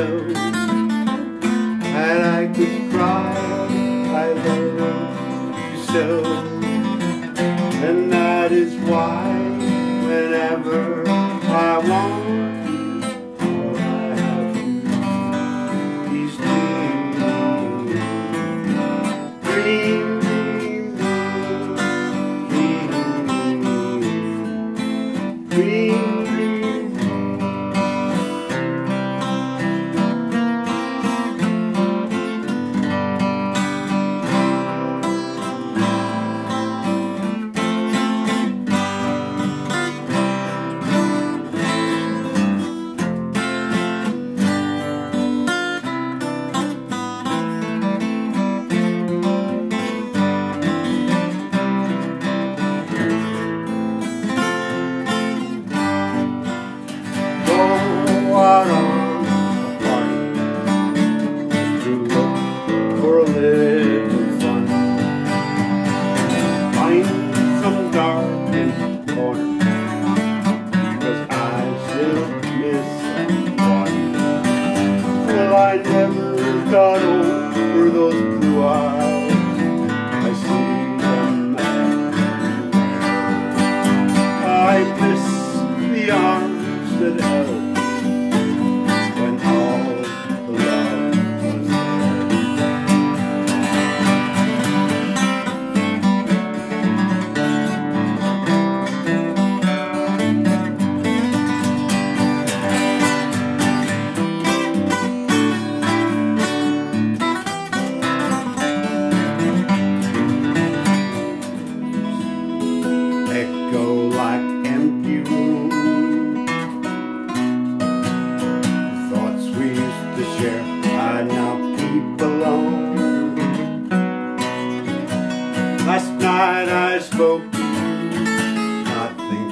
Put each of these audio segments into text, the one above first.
so And I could cry I love you so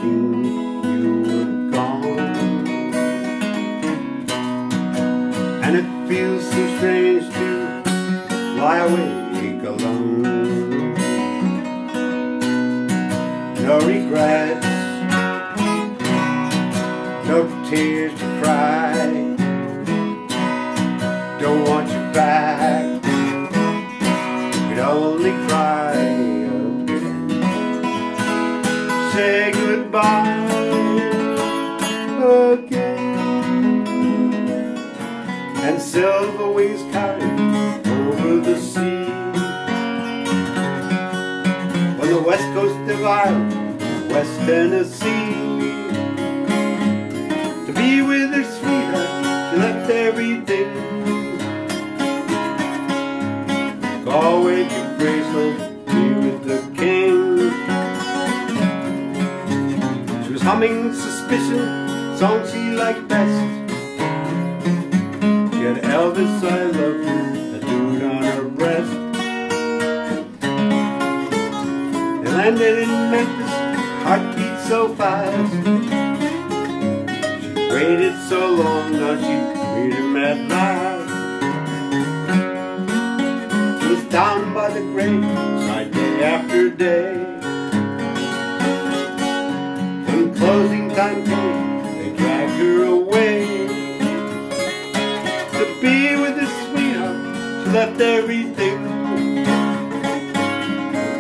you were gone. And it feels so strange to lie awake alone. No regrets, no tears again. And silver waves carried over the sea. On the west coast of Ireland, West Tennessee. To be with her sweetheart She left every day. Galway to was humming suspicion Songs she liked best. She had Elvis, I love you, a dude on her breast. They landed in Memphis, heart beat so fast. She waited so long, now she made him at last. She was down by the grave, side day after day. When closing time came, left everything.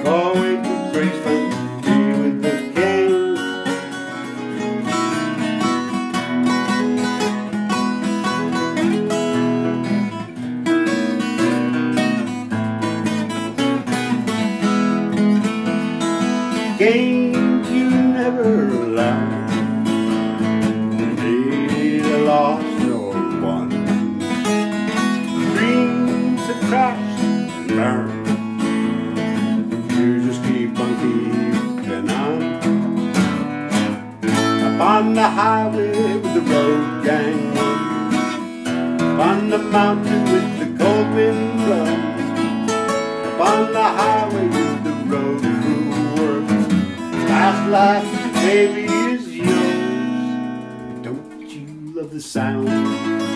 Going to praise for be with the king. Games you never learn Made a loss are. You just keep on keeping on. Up on the highway with the road gang. Up on the mountain with the cold wind blowing. Up on the highway with the road crew works. Last life, baby, is yours. Don't you love the sound?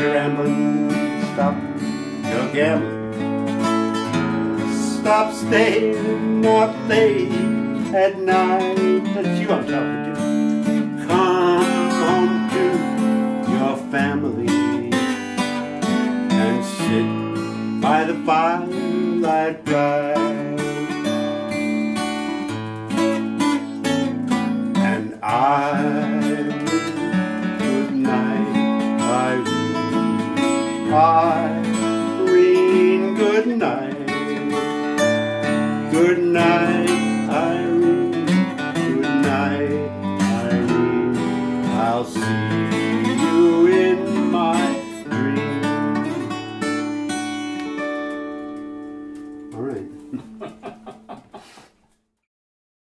rambling, stop your gambling. Stop staying up late at night. That's you I'm talking to. Come home to your family and sit by the firelight bright. Irene. Good night. Good night, Irene. Good night, Irene. I'll see you